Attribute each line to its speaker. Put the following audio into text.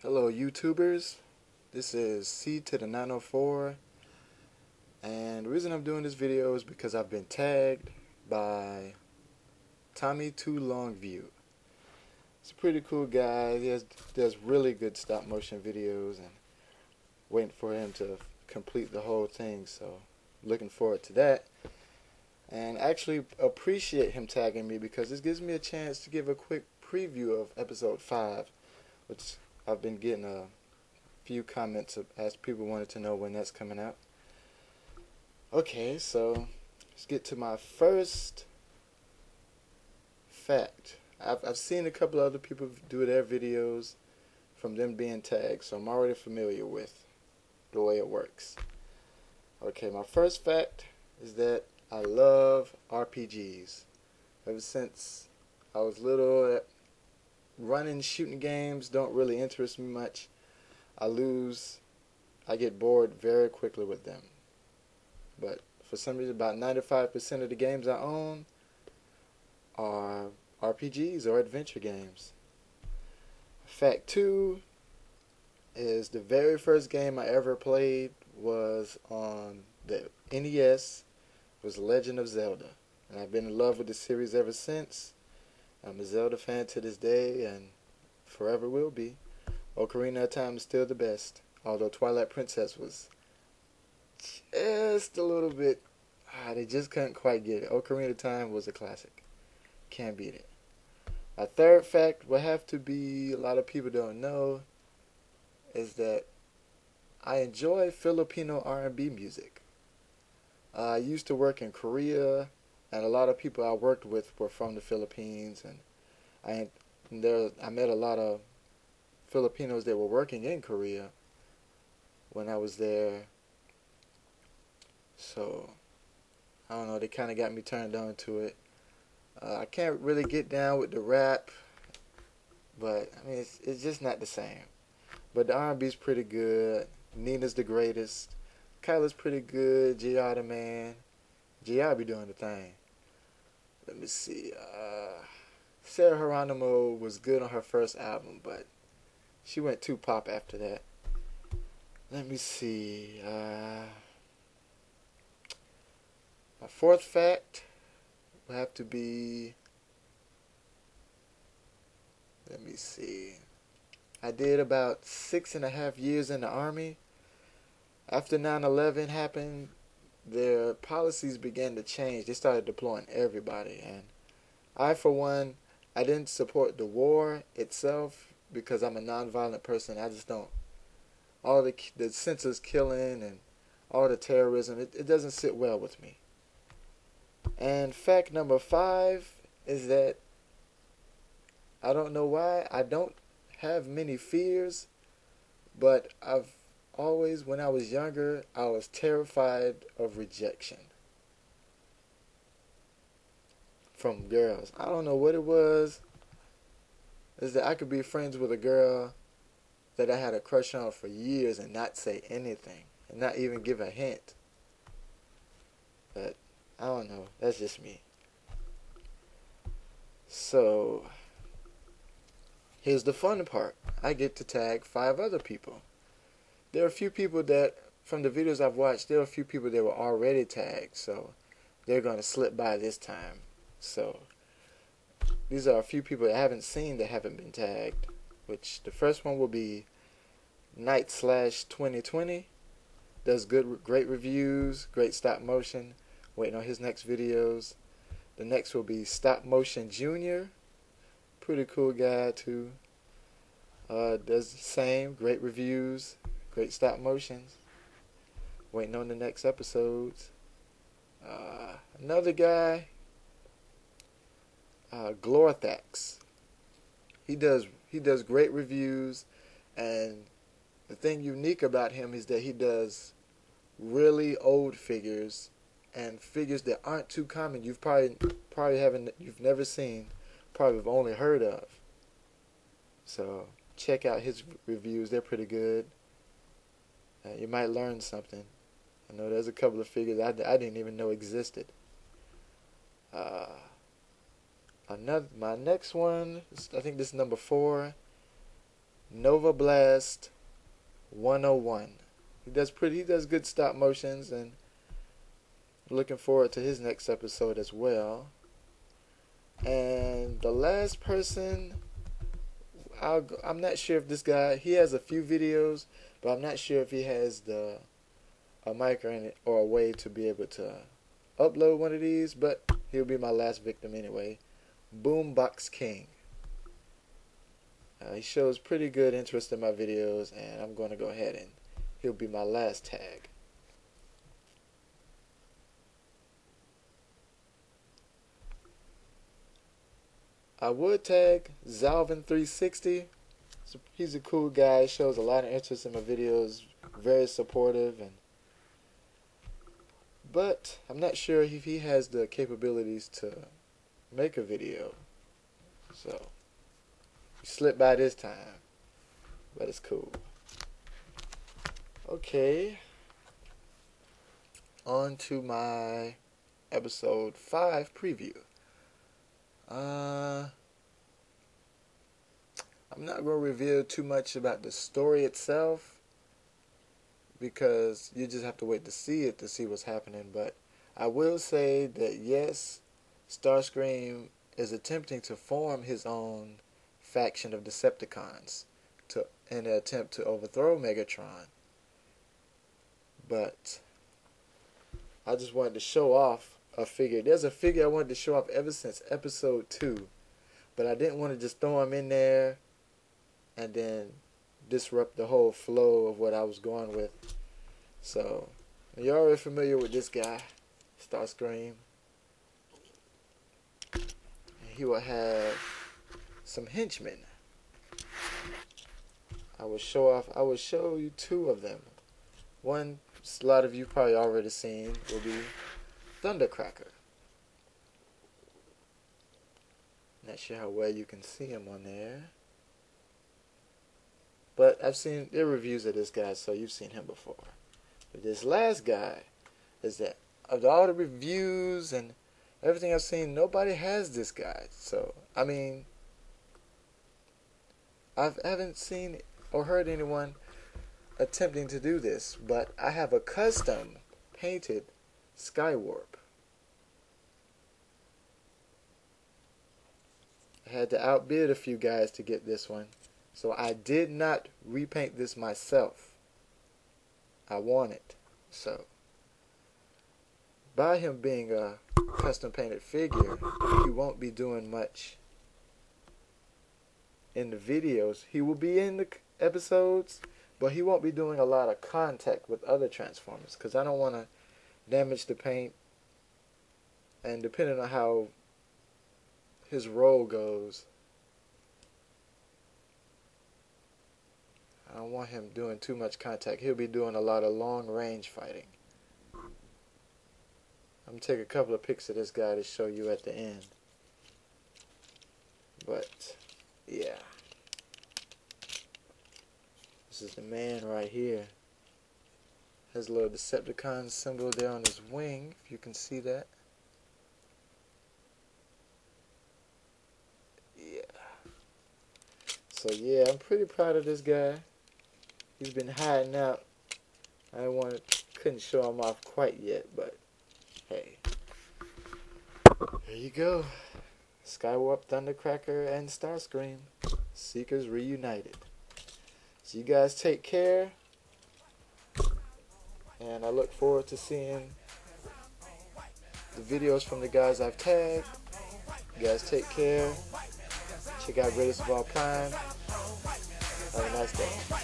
Speaker 1: Hello YouTubers, this is C to the 904 and the reason I'm doing this video is because I've been tagged by Tommy2LongView. He's a pretty cool guy, he has, does really good stop motion videos and waiting for him to complete the whole thing. So looking forward to that. And actually appreciate him tagging me because this gives me a chance to give a quick preview of episode 5 which I've been getting a few comments as people wanted to know when that's coming out. Okay, so let's get to my first fact. I've, I've seen a couple other people do their videos from them being tagged, so I'm already familiar with the way it works. Okay, my first fact is that I love RPGs. Ever since I was little, running shooting games don't really interest me much. I lose, I get bored very quickly with them. But for some reason, about 95% of the games I own are RPGs or adventure games. Fact two is the very first game I ever played was on the NES was Legend of Zelda. And I've been in love with the series ever since. I'm a Zelda fan to this day and forever will be. Ocarina of Time is still the best, although Twilight Princess was just a little bit. Ah, they just couldn't quite get it. Ocarina of Time was a classic. Can't beat it. A third fact would have to be a lot of people don't know is that I enjoy Filipino R&B music. Uh, I used to work in Korea and a lot of people I worked with were from the Philippines, and I and there I met a lot of Filipinos that were working in Korea when I was there. So I don't know, they kind of got me turned on to it. Uh, I can't really get down with the rap, but I mean it's it's just not the same. But the R&B's pretty good. Nina's the greatest. Kyla's pretty good. G.I. the man. G.I. be doing the thing let me see. Uh, Sarah Geronimo was good on her first album, but she went too pop after that. Let me see. Uh, my fourth fact will have to be. Let me see. I did about six and a half years in the Army. After 9 11 happened, their policies began to change. They started deploying everybody, and I, for one, I didn't support the war itself because I'm a nonviolent person. I just don't. All the the senseless killing and all the terrorism, it, it doesn't sit well with me. And fact number five is that I don't know why I don't have many fears, but I've always, when I was younger, I was terrified of rejection from girls. I don't know what it was. Is that I could be friends with a girl that I had a crush on for years and not say anything and not even give a hint. But I don't know. That's just me. So here's the fun part. I get to tag five other people there are a few people that from the videos I've watched, there are a few people that were already tagged, so they're gonna slip by this time. So these are a few people that I haven't seen that haven't been tagged. Which the first one will be Night Slash 2020. Does good, great reviews, great stop motion. Waiting on his next videos. The next will be Stop Motion Junior. Pretty cool guy too. Uh, does the same, great reviews, Great stop motions. Waiting on the next episodes. Uh, another guy, uh, Glorthax. He does he does great reviews, and the thing unique about him is that he does really old figures and figures that aren't too common. You've probably probably haven't you've never seen, probably have only heard of. So check out his reviews; they're pretty good. Uh, you might learn something. I know there's a couple of figures I, I didn't even know existed. Uh, another my next one, I think this is number four, Nova Blast 101. He does pretty he does good stop motions and looking forward to his next episode as well. And the last person i am not sure if this guy he has a few videos, but I'm not sure if he has the a mic or, any, or a way to be able to upload one of these. But he'll be my last victim anyway. Boombox King. Uh, he shows pretty good interest in my videos, and I'm going to go ahead and he'll be my last tag. I would tag Zalvin360. He's a cool guy. Shows a lot of interest in my videos. Very supportive and. But I'm not sure if he has the capabilities to make a video. So slipped by this time. But it's cool. Okay. On to my episode 5 preview. Uh, I'm not going to reveal too much about the story itself because you just have to wait to see it to see what's happening. But I will say that yes, Starscream is attempting to form his own faction of Decepticons to in an attempt to overthrow Megatron. But I just wanted to show off a figure. There's a figure I wanted to show off ever since episode two, but I didn't want to just throw him in there and then disrupt the whole flow of what I was going with. So, you're already familiar with this guy, Starscream. He will have some henchmen. I will show off. I will show you two of them. One, a lot of you probably already seen, will be Thundercracker. Not sure how well you can see him on there. But I've seen the reviews of this guy, so you've seen him before. But this last guy is that of all the reviews and everything I've seen, nobody has this guy. So I mean, I haven't seen or heard anyone attempting to do this, but I have a custom painted Skywarp. I had to outbid a few guys to get this one. So I did not repaint this myself. I want it. So by him being a custom painted figure, he won't be doing much in the videos. He will be in the episodes, but he won't be doing a lot of contact with other Transformers because I don't want to damage the paint. And depending on how his role goes, I don't want him doing too much contact. He'll be doing a lot of long range fighting. I'm going to take a couple of pics of this guy to show you at the end. But, yeah. This is the man right here. Has a little Decepticon symbol there on his wing, if you can see that. Yeah. So yeah, I'm pretty proud of this guy. He's been hiding out. I wanted, couldn't show him off quite yet, but hey. There you go. Skywarp, Thundercracker, and Starscream. Seekers reunited. So you guys take care. And I look forward to seeing the videos from the guys I've tagged. You guys take care. Check out Greatest of All Prime. Have a nice day.